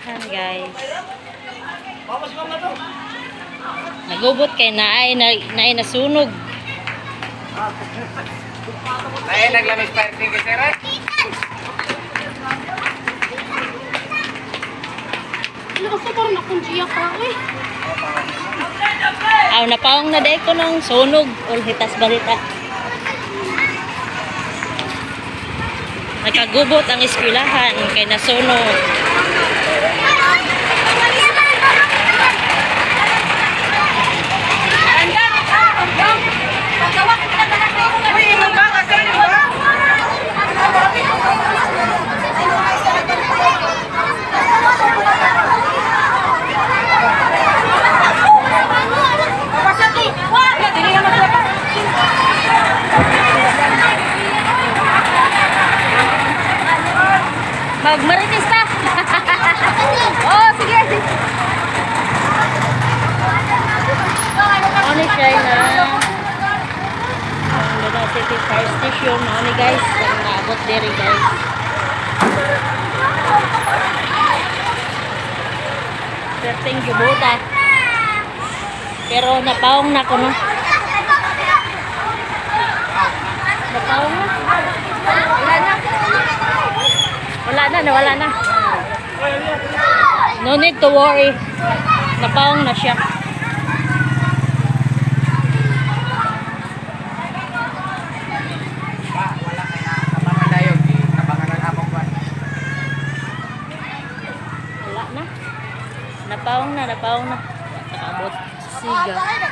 eskwelahan guys. Nagubot kay naay na, naay nasunog. Ay, naglamis pa rin kasi rin. Ano kasi parang nakunjiya ka eh. Aw napaong na day ko ng sunog ul hitas balita. Nakagubot ang eskwelahan kay nasunog. Magmaritis pa. oh, sige. Ano siya na ang Luna City Fire Station. Ano guys, ang naabot diri guys. Perting gibuta. Pero napaong na ko no. na, nawala na. No need to worry. Napaong na siya. Wala na. Napaong na, napaong na. Nakaabot. Siga.